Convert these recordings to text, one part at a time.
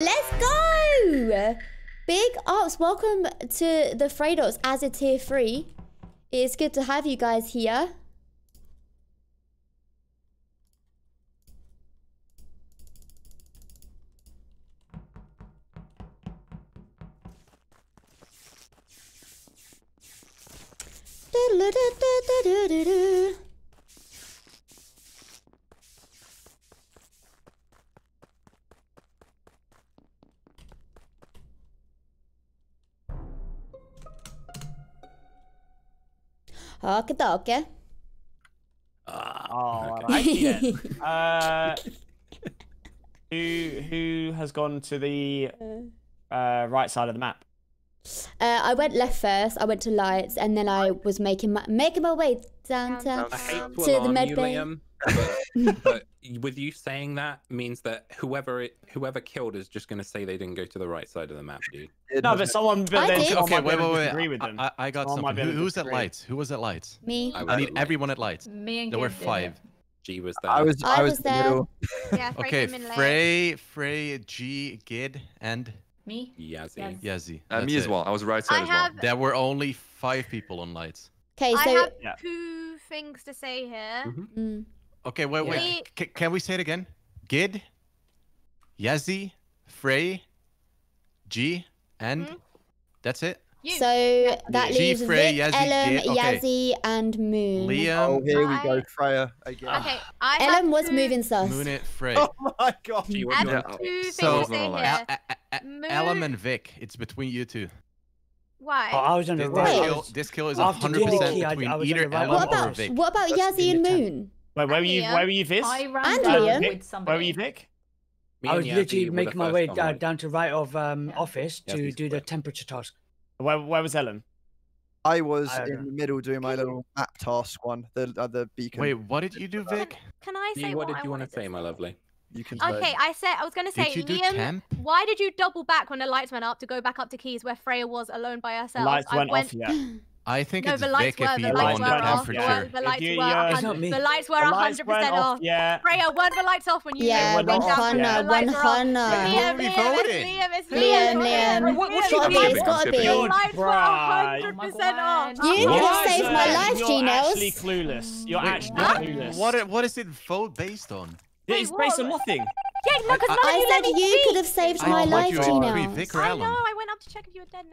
Let's go! Big ups. Welcome to the Fredos as a tier 3. It's good to have you guys here. Do-do-do-do-do-do-do. Okie dokie. Oh, okay. I see it. Uh, who who has gone to the uh, right side of the map? Uh, I went left first. I went to lights, and then I was making my making my way down to. To To the alarm med you, bay. Liam, but, but with you saying that means that whoever it, whoever killed is just going to say they didn't go to the right side of the map, dude. No, but someone. But I then did. someone Okay, might be wait, wait, to wait. disagree with them. I, I got Someone something. Who, able who's at disagree. lights? Who was at lights? Me. I, I need at- everyone at lights. Me and There were five. G was there. I was I I was was there. Yeah, Frey Okay, came in. Frey, Frey, G, Gid, and Me? Yazzie. Yes. Yazzie. Uh, me as well. I was right I side as well. have There were only five people on lights. Okay, I so have Yeah. two things to say here. Mhm. mm, Okay, wait, Yeah. wait. C- can we say it again? Gid, Yazzie, Frey, G, and Mhm. that's it. You. so that G, leaves Frey, Vic, Yazzie, Ellum, Gid- okay. Yazzie, and Moon. Oh, Liam, here we go, Freya again. okay, I have Ellum was two, moving sus. Moonit, Frey. Oh my god. G, I what do you have want? two things So, to say Al- here. Moon- Ellum and Vic, it's between you two. Why? Oh, I was on This, the this kill, this kill is After 100% key, between I was on either the right Ellum What or about Vic. what about That's Yazzie and the intent. Moon? Wait, where were you? Liam. Where were you, Viz? I ran And down Liam. with Where were you, Vic? Me I was literally making my way down, down to right of um, Yeah. office Yeah, to please do the temperature task. Where, where was Ellen? I was I in know. the middle doing my little map task one, the uh, the beacon. Wait, what did you do, Vic? Can I say what what, did I you want to say, my lovely? You can. Okay, I said I was gonna say Did you do Liam. temp? Why did you double back when the lights went up to go back up to keys where Freya was alone by herself? Lights I went went. off yet. I think No, it's the lights Vic were. The The lights were off. off, The, the If lights you- were. yeah. a It's hun- not me. The lights were 100% off. off. Yeah. Freya, weren't the lights off when you Yeah, went went off, down? yeah. The lights were off. 100. Liam, Liam, it's Liam, Liam, Liam, Liam. What- what's your gotta be, name? it's I'm gotta be. The lights were 100% off. You You could have saved my life, You're actually clueless. You're Wait, actually clueless. What, what is it vote based on? It's based on nothing. Yeah, no, because none of I you let said you could have saved my life, you were Gina. agree, Vic or I know, I went up to check if you were dead.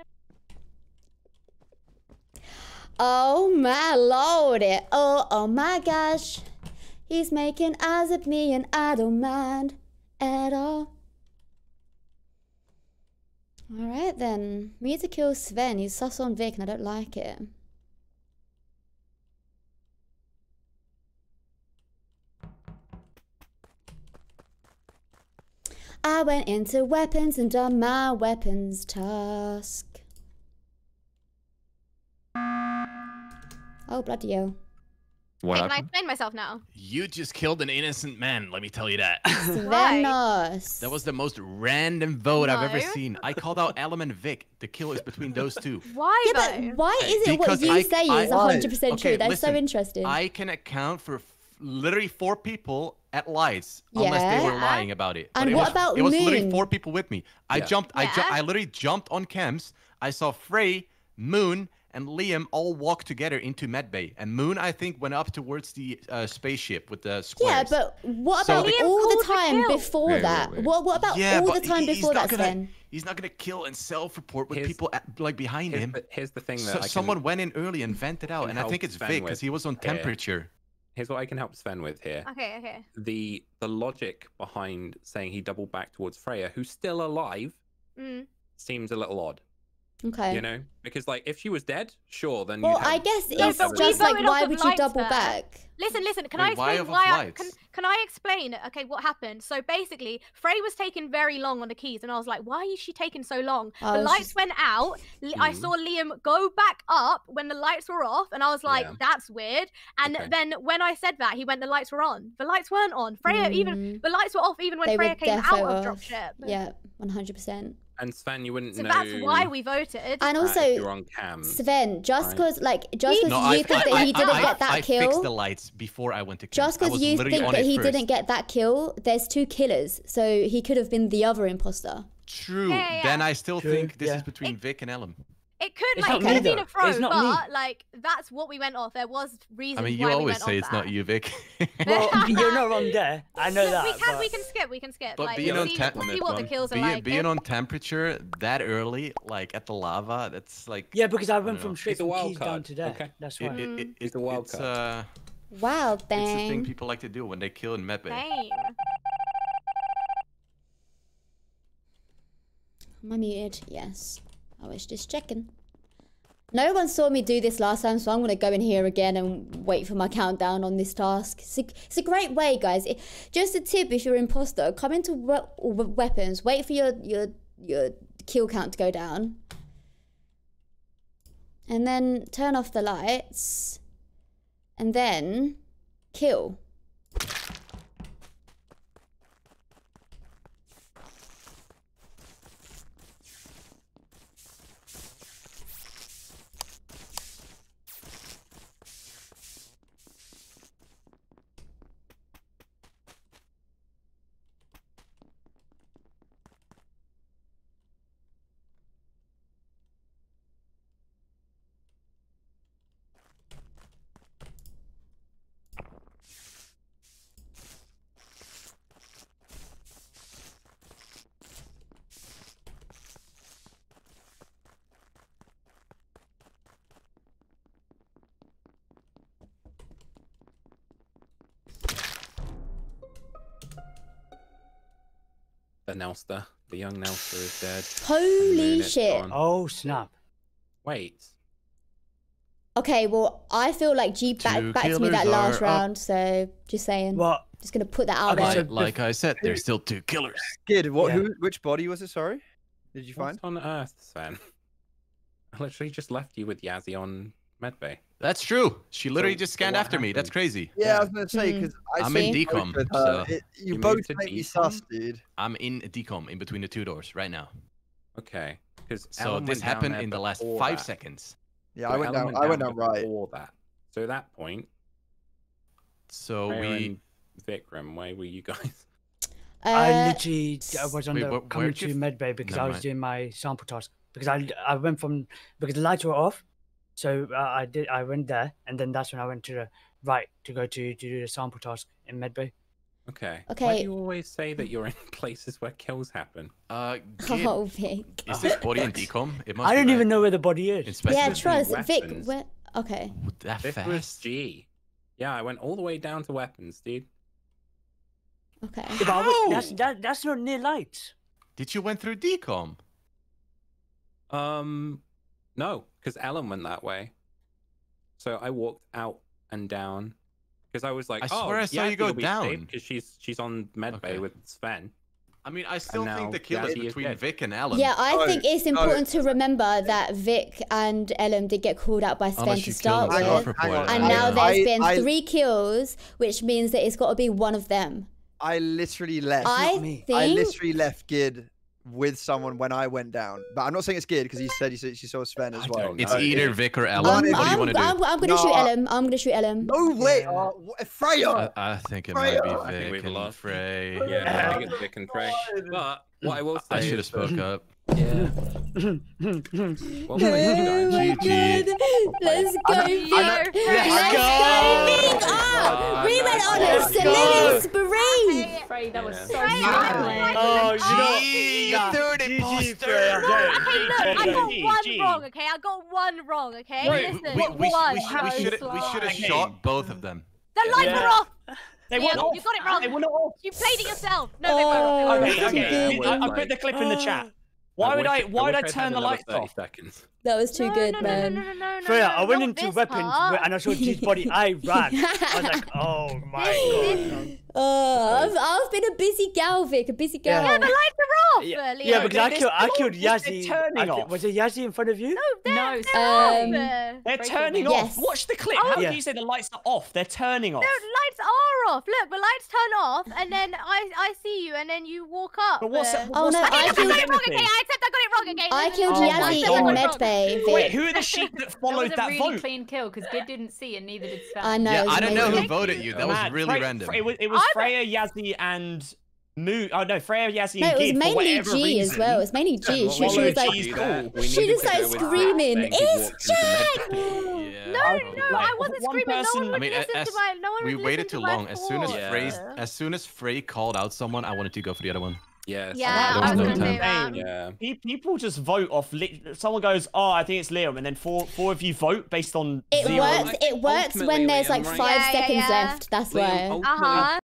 Oh my lordy. Oh, oh my gosh. He's making eyes at me and I don't mind at all. Alright then. We need to kill Sven. He's sus on Vic and I don't like it. I went into weapons and done my weapons task. Oh, bloody hell. What Wait, can I explain myself now? You just killed an innocent man, let me tell you that. Why? Svenos. That was the most random vote I've ever seen. I called out Ellum and Vic. The kill is between those two. Why Yeah, though? but why is it Because what you I- say I- is 100% Okay, true? That's so interesting. I can account for f- literally four people at lights, unless they were lying about it. And it what was, about It was literally four people with me. I Yeah. jumped. I, ju- I literally jumped on cams. I saw Frey, Moon, and Liam all walk together into medbay. And Moon, I think, went up towards the uh, spaceship with the squares. yeah, but what about the- Liam all the called the time kill. before Wait, wait, that? wait. What what about yeah, all the time before that, gonna, Sven? He's not gonna kill and self-report with Here's- people at, like behind Here's him. the, here's the thing that So, I someone went in early and vented out, and I think it's Sven Vic because he was on here. temperature. Here's what I can help Sven with here. Okay, okay. The the logic behind saying he doubled back towards Freya, who's still alive, Mm. seems a little odd. Okay. You know, because like if she was dead, sure, then well, you'd I guess no it's but just like why would you double there. back? Listen, listen. Can Wait, I explain off of why? I, lights? can Can I explain? Okay, what happened? So basically, Frey was taking very long on the keys, and I was like, "Why is she taking so long?" Oh, the lights just- went out. Li- I Mhm. saw Liam go back up when the lights were off, and I was like, Yeah. "That's weird." And Okay. then when I said that, he went, "The lights were on." The lights weren't on. Freya even Mm, the lights were off even when they Freya came out defo of off. dropship. Yeah, 100%. And Sven, you wouldn't So know. that's why we voted. And that if also, you're on cam. Sven, just right? because like just because No, you I, think I, that he I- didn't I, get that I kill, fixed the lights before I went to camp. just because you think that he first. didn't get that kill, there's two killers, so he could have been the other imposter. True. Yeah, yeah, Then. I still True, think this yeah. is between Vic and Ellen. It could It's like not it me, could have been a throw, It's not me. but like that's what we went off. There was reason. I mean, you why we always went say it's that. not you, Vic. Well, you're not wrong there. I know Look, that. we can we can skip. We can skip. But like being we'll on see, see what the one. kills are like. being on temperature that early, like at the lava, that's like Yeah, because I I went don't from know. straight He's a from wild keys down card. to there. Okay. That's it, why. it, it, He's it- a wild it's, card. uh, Wild it's the thing thing. people like to do when they kill in medbay. Same. Am I muted? Yes. I was just checking. No one saw me do this last time, so I'm going to go in here again and wait for my countdown on this task. It's a, it's a great way, guys. It, just a tip if you're an imposter, come into we- we- weapons, wait for your, your, your kill count to go down. And then turn off the lights. And then kill. The Nelster, the young Nelster is dead. Holy shit. gone. Oh snap! Wait. Okay, well, I feel like G back, Two back to me that last are up. round, so just saying. What? Just gonna put that out Okay, there. Like, like I said, there's still two killers. Skid, what? Yeah. Who? Which body was it? Sorry, did you find? What on earth, Sven? I literally just left you with Yazzie on medbay. That's true. She literally So- just scanned what after me. That's crazy. Yeah, I was gonna say Hmm. because I I'm see in you both decom, so- It- you, You both moved to make me sus, dude. I'm in decom in between the two doors right now. Okay. Because So this happened in the last five seconds. Yeah, I went down. I went down right. Before that. So at that point, So Freya we. and Vikram, where were you guys? I Uh, literally I was on Wait, the wh- coming to medbay because Never I was mind. doing my sample task because I I went from because the lights were off, so uh, I did I went there and then that's when I went to the right to go to to do the sample task in medbay. Okay. Okay. Why Okay. do you always say that you're in places where kills happen? Uh, Gid, oh, Vic. is this body in decom? It must I don't right? even know where the body is. Inspector? Yeah, Especially trust. Vic, where... Okay. That This fast? was G. Yeah, I went all the way down to weapons, dude. Okay. Yeah, but that's that, that's not near lights. Did you went through decom? Um, no, because Ellen went that way. So I walked out and down because I was like, I oh, swear I saw you go down." because she's she's on medbay Okay. with Sven. I mean, I still think the kill is Yazzie is between dead. Vic and Ellen. Yeah, I No, think it's no. important to remember that Vic and Ellen did get called out by Sven to start kill on, with. on. And I- now I- there's been I- three kills, which means that it's got to be one of them. I literally left. I me. think. I literally left Gid with someone when I went down, but I'm not saying it's Gid because he said he saw, she saw Sven as well. don't It's know. either Vic or Alan. Um, what do you I'm, want to do? I'm, I'm gonna No, shoot I- Ellen. I'm gonna shoot Ellen. No way, Yeah. uh, Freya. I, I think it Freya. might be think Vic we've and lost. Frey. Yeah, I think it's Vic and Trey. But what I will say I should have spoke up. Yeah. What were Oh my GG. God. Let's go, I Vic. Let's Let's go. go, Vic. Oh Oh, we went on a Let's go. Salute spree. Afraid that was Yeah. so Freya, smiling. Oh, you know, Gee, nah, you third GG, imposter. Freya. Okay, look, I Okay, got G, one G. wrong. Okay, I got one wrong. Okay, Wait, listen, we, we, one. we, should- we How should we should have Okay. shot both of them. the lights Yeah. were off. They Liam, weren't off. you got it wrong. They were not off. You played it yourself. No, they Oh, were. Okay, that's okay. good. I, I Like- put the clip in the chat. Why would I? wish- Why would I wish I'd turn had the another lights 30 off? Seconds. That was too no, good, no, man. No, no, no, no, no, Freya, no, I went into weapons part. and I saw G's body. I ran. I was like, oh my god. Oh, I've, I've been a busy gal, Vic. A busy gal. Yeah. Yeah, the lights are off. Yeah. Liam. Yeah, because I killed, I still- killed they're Yazzie. turning I off. Was it Yazzie in front of you? no, they're, No, they're off. Um, They're turning it. off. Yes. Watch the clip. Oh. How Yeah. can you say the lights are off? They're turning off. No, lights are off. Look, the lights turn off, and then I I see you, and then you walk up. But what's uh, that? Oh, no, that I I got killed- do got it wrong. Okay, anything? I accept I got it wrong. Okay, I killed listen, my Yazzie in got it wrong. Wait, who are the sheep that followed That was followed a that really vote? clean kill because Gid didn't see and neither did Sven. I know. Yeah, it was I don't know who voted you. That was really Fre- random. Fre- It was, it was Freya, Yazzie, and Moo. Oh no, Freya, Yazzie, No, and it was mainly G reason. as well. It was mainly G. Well, She, she was like, G there. We she just started screaming, Jack, then "It's walked into the Jack!" No, no, Like, I wasn't one screaming. No one would I mean, listen as- to my. No one we would waited listen too to my long. As soon as thoughts. Frey, as soon as Frey called out someone, I wanted to go for the other one. Yes. Yeah, I I was was no gonna time. that. Yeah. People just vote off. Li- Someone goes, "Oh, I think it's Liam," and then four four of you vote based on It zero. works. It works Ultimately, when there's Liam, like right? five Yeah, yeah, seconds yeah. left. That's Liam, why. Uh huh.